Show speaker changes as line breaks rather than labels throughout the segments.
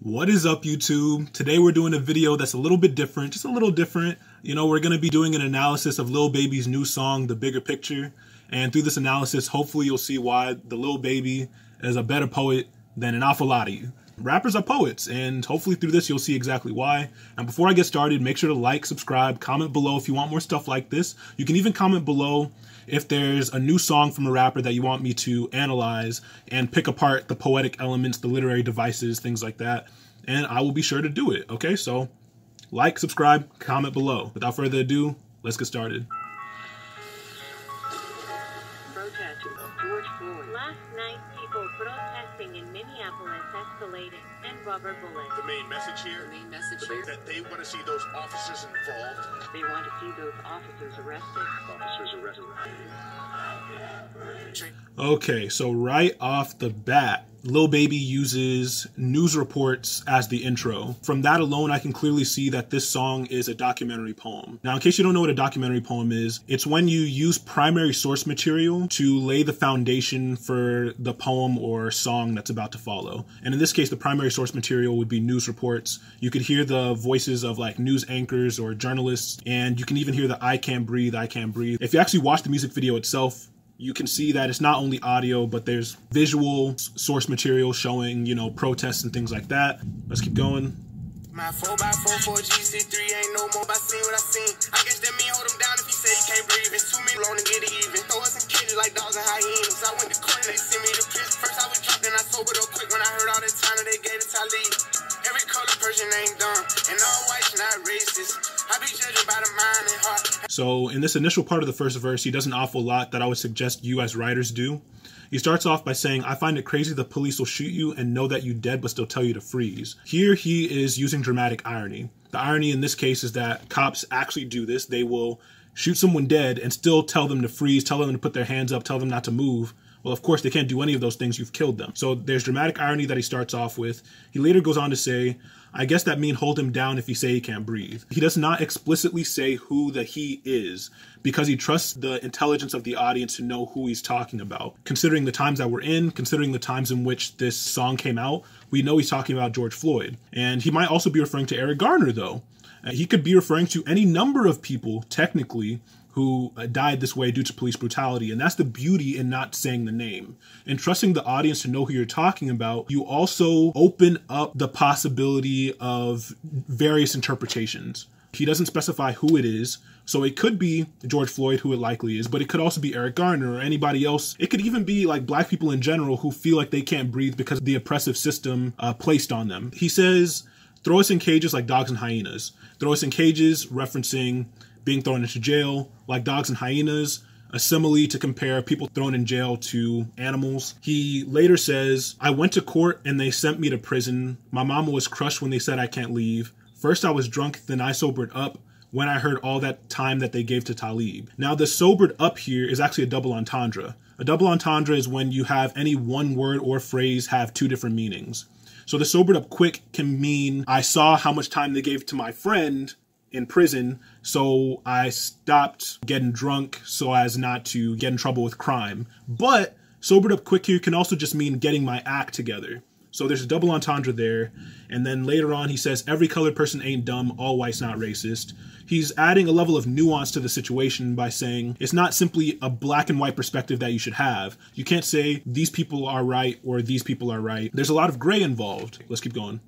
What is up YouTube? Today we're doing a video that's a little bit different, just a little different. You know, we're going to be doing an analysis of Lil Baby's new song, The Bigger Picture. And through this analysis, hopefully you'll see why the Lil Baby is a better poet than an awful lot of you. Rappers are poets, and hopefully through this you'll see exactly why. And before I get started, make sure to like, subscribe, comment below if you want more stuff like this. You can even comment below if there's a new song from a rapper that you want me to analyze and pick apart the poetic elements, the literary devices, things like that. And I will be sure to do it. Okay, so like, subscribe, comment below. Without further ado, let's get started.
George Floyd. Last night, people protesting in Minneapolis escalated and rubber bullets.
The main message here
The main message here.
that they want to see those officers involved.
They want to see those officers arrested.
Officers arrested.
Okay, so right off the bat, Lil Baby uses news reports as the intro. From that alone, I can clearly see that this song is a documentary poem. Now, in case you don't know what a documentary poem is, it's when you use primary source material to lay the foundation for the poem or song that's about to follow. And in this case, the primary source material would be news reports. You could hear the voices of like news anchors or journalists, and you can even hear the I can't breathe, I can't breathe. If you actually watch the music video itself, you can see that it's not only audio, but there's visual source material showing, you know, protests and things like that. Let's keep going.
My 4x4 4G, 3 ain't no more, I seen what I seen. I guess that hold him down if he say he can't breathe. It's too many long to get it even. Throw us kids like dogs and hyenas.
So, in this initial part of the first verse, he does an awful lot that I would suggest you as writers do. He starts off by saying, I find it crazy the police will shoot you and know that you dead but still tell you to freeze. Here he is using dramatic irony. The irony in this case is that cops actually do this. They will shoot someone dead and still tell them to freeze, tell them to put their hands up, tell them not to move. Well, of course, they can't do any of those things. You've killed them. So there's dramatic irony that he starts off with. He later goes on to say, I guess that mean hold him down if you say he can't breathe. He does not explicitly say who the he is because he trusts the intelligence of the audience to know who he's talking about. Considering the times that we're in, considering the times in which this song came out, we know he's talking about George Floyd. And he might also be referring to Eric Garner, though. Uh, he could be referring to any number of people, technically, who uh, died this way due to police brutality. And that's the beauty in not saying the name. And trusting the audience to know who you're talking about, you also open up the possibility of various interpretations. He doesn't specify who it is, so it could be George Floyd, who it likely is, but it could also be Eric Garner or anybody else. It could even be like black people in general who feel like they can't breathe because of the oppressive system uh, placed on them. He says, throw us in cages like dogs and hyenas. Throw us in cages, referencing being thrown into jail like dogs and hyenas, a simile to compare people thrown in jail to animals. He later says, I went to court and they sent me to prison. My mama was crushed when they said I can't leave. First I was drunk, then I sobered up when I heard all that time that they gave to Talib. Now, the sobered up here is actually a double entendre. A double entendre is when you have any one word or phrase have two different meanings. So the sobered up quick can mean I saw how much time they gave to my friend in prison, so I stopped getting drunk so as not to get in trouble with crime. But sobered up quick here can also just mean getting my act together. So there's a double entendre there. And then later on, he says, Every colored person ain't dumb, all white's not racist. He's adding a level of nuance to the situation by saying it's not simply a black and white perspective that you should have. You can't say these people are right or these people are right. There's a lot of gray involved. Let's keep going.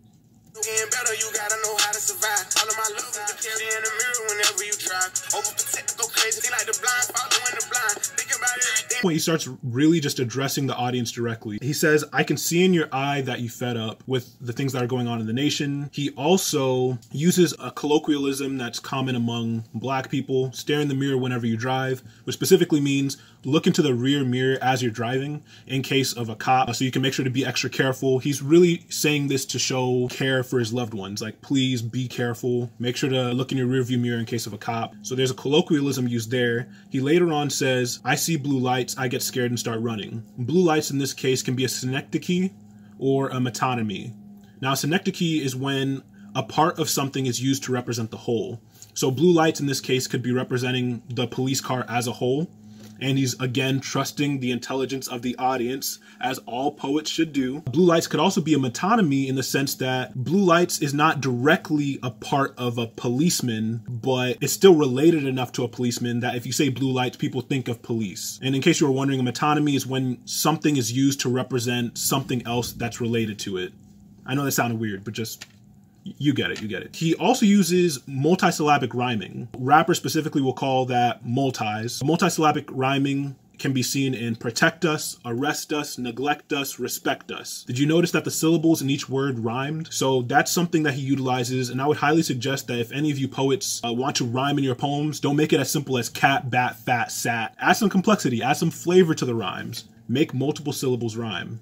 Overprotected, go crazy. They like the blind, following the blind. Think
point, he starts really just addressing the audience directly. He says, I can see in your eye that you fed up with the things that are going on in the nation. He also uses a colloquialism that's common among black people stare in the mirror whenever you drive, which specifically means look into the rear mirror as you're driving in case of a cop so you can make sure to be extra careful. He's really saying this to show care for his loved ones. Like, please be careful. Make sure to look in your rearview mirror in case of a cop. So there's a colloquialism used there. He later on says, I see blue lights, I get scared and start running. Blue lights in this case can be a synecdoche or a metonymy. Now, a synecdoche is when a part of something is used to represent the whole. So blue lights in this case could be representing the police car as a whole. And he's again trusting the intelligence of the audience, as all poets should do. Blue lights could also be a metonymy in the sense that blue lights is not directly a part of a policeman, but it's still related enough to a policeman that if you say blue lights, people think of police. And in case you were wondering, a metonymy is when something is used to represent something else that's related to it. I know that sounded weird, but just you get it, you get it. He also uses multisyllabic rhyming. Rappers specifically will call that multis. Multisyllabic rhyming can be seen in protect us, arrest us, neglect us, respect us. Did you notice that the syllables in each word rhymed? So that's something that he utilizes, and I would highly suggest that if any of you poets uh, want to rhyme in your poems, don't make it as simple as cat, bat, fat, sat. Add some complexity, add some flavor to the rhymes. Make multiple syllables rhyme.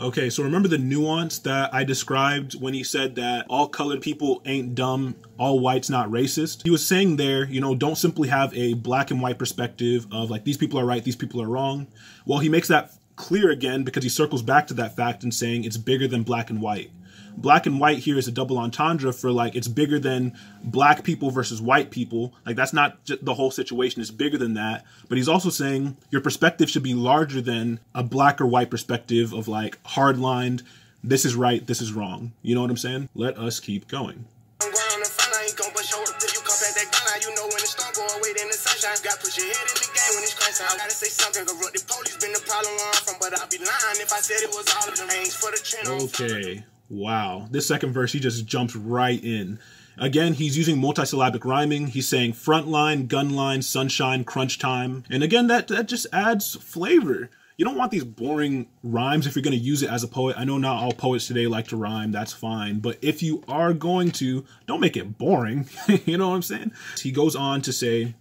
Okay, so remember the nuance that I described when he said that all colored people ain't dumb, all whites not racist? He was saying there, you know, don't simply have a black and white perspective of like these people are right, these people are wrong. Well, he makes that clear again because he circles back to that fact and saying it's bigger than black and white. Black and white here is a double entendre for like it's bigger than black people versus white people. Like that's not the whole situation. It's bigger than that. But he's also saying your perspective should be larger than a black or white perspective of like hardlined. This is right. This is wrong. You know what I'm saying? Let us keep going.
Put your head in the game when it's. Gotta say something, corrupt the been problem but I'd be lying if I said it was all for the.
Okay. Wow. This second verse, he just jumps right in. Again, he's using multisyllabic rhyming. He's saying frontline, gunline, sunshine, crunch time. And again, that, that just adds flavor. You don't want these boring rhymes if you're going to use it as a poet. I know not all poets today like to rhyme, that's fine. But if you are going to, don't make it boring. you know what I'm saying? He goes on to say,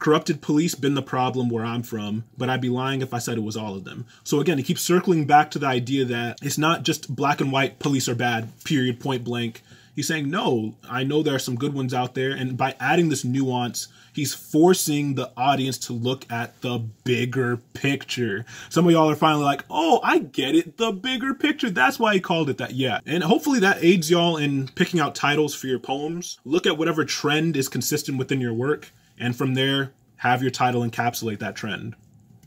Corrupted police been the problem where I'm from, but I'd be lying if I said it was all of them. So again, he keeps circling back to the idea that it's not just black and white police are bad, period, point blank. He's saying, no, I know there are some good ones out there. And by adding this nuance, he's forcing the audience to look at the bigger picture. Some of y'all are finally like, oh, I get it. The bigger picture. That's why he called it that. Yeah. And hopefully that aids y'all in picking out titles for your poems. Look at whatever trend is consistent within your work. And from there, have your title encapsulate that trend.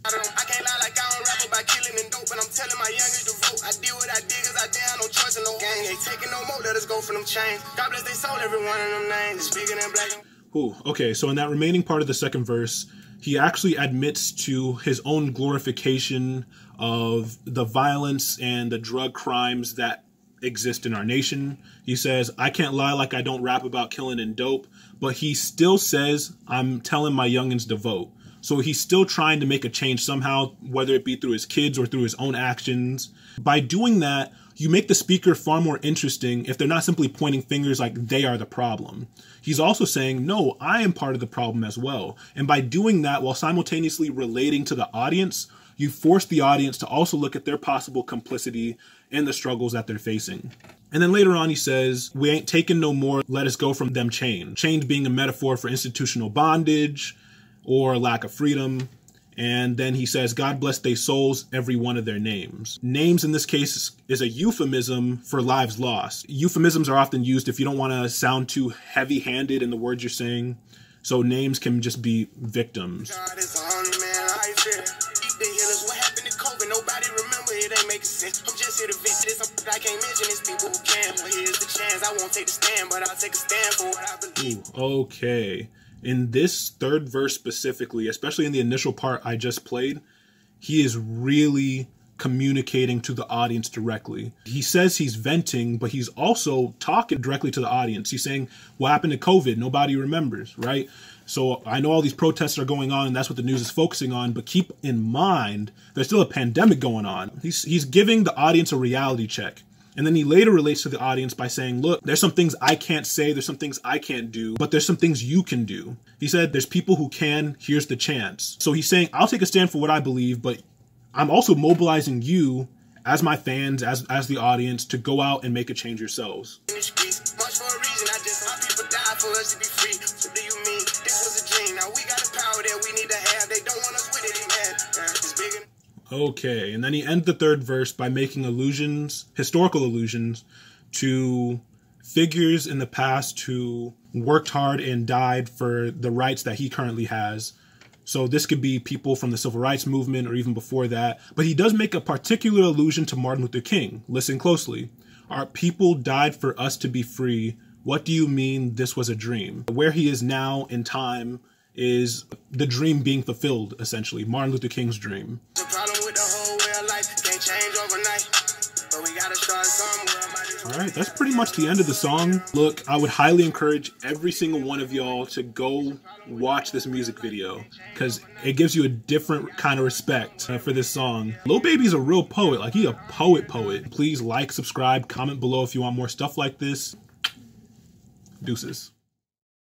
I don't- I can't lie like I don't rap about killing and dope, but I'm telling my youngest to vote. I did what I did cause I damn no choice and no gang. Ain't taking no more, let us go for them chains. God bless they soul, every one of them names. It's bigger than black and
Ooh, okay, so in that remaining part of the second verse, he actually admits to his own glorification of the violence and the drug crimes that exist in our nation. He says, I can't lie like I don't rap about killing and dope, but he still says, I'm telling my youngins to vote. So he's still trying to make a change somehow, whether it be through his kids or through his own actions. By doing that, you make the speaker far more interesting if they're not simply pointing fingers like they are the problem. He's also saying, no, I am part of the problem as well. And by doing that while simultaneously relating to the audience, you force the audience to also look at their possible complicity in the struggles that they're facing. And then later on, he says, We ain't taking no more, let us go from them chained. Chained being a metaphor for institutional bondage or lack of freedom. And then he says, God bless their souls, every one of their names. Names in this case is a euphemism for lives lost. Euphemisms are often used if you don't want to sound too heavy handed in the words you're saying. So names can just be victims.
Nobody remember it ain't making sense. I'm just here to vent this. I can't mention this. People who can. Well, here's the chance. I won't take the stand, but I'll take a stand for what I believe.
Ooh, okay. In this third verse specifically, especially in the initial part I just played, he is really communicating to the audience directly. He says he's venting, but he's also talking directly to the audience. He's saying, What happened to COVID? Nobody remembers, right? So I know all these protests are going on, and that's what the news is focusing on. But keep in mind, there's still a pandemic going on. He's he's giving the audience a reality check. And then he later relates to the audience by saying, Look, there's some things I can't say, there's some things I can't do, but there's some things you can do. He said, There's people who can, here's the chance. So he's saying, I'll take a stand for what I believe, but I'm also mobilizing you as my fans, as as the audience, to go out and make a change yourselves.
For us to be free. What do you mean? This was a dream. Now we got power that we need to have. They don't want us with it.
Okay, and then he ends the third verse by making allusions, historical allusions, to figures in the past who worked hard and died for the rights that he currently has. So this could be people from the civil rights movement or even before that. But he does make a particular allusion to Martin Luther King. Listen closely. Our people died for us to be free. What do you mean this was a dream? Where he is now in time is the dream being fulfilled, essentially. Martin Luther King's dream.
The problem with the whole way of life can't change overnight. But we gotta start somewhere. Might as well
All right, that's pretty much the end of the song. Look, I would highly encourage every single one of y'all to go watch this music video because it gives you a different kind of respect uh, for this song. Lil Baby's a real poet, like he a poet poet. Please like, subscribe, comment below if you want more stuff like this. Deuces.